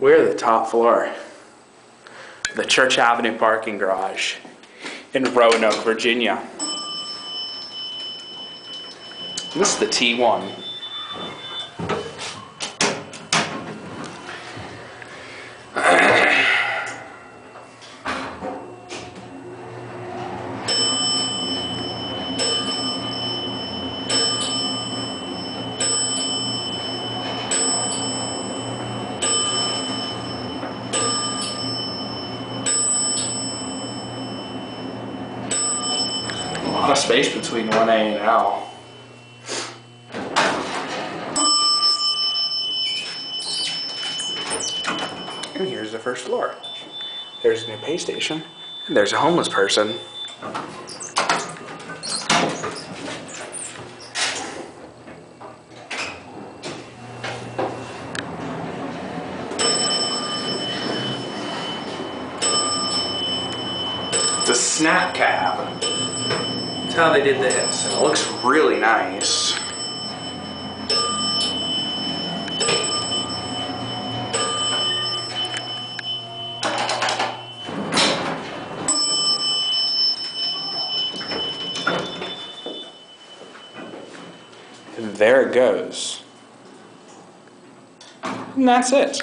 We're the top floor. The Church Avenue parking garage in Roanoke, Virginia. This is the T1. A lot of space between 1A and L. And here's the first floor. There's a new pay station, and there's a homeless person. It's a snack cab. That's how they did this. And it looks really nice. There it goes. And that's it.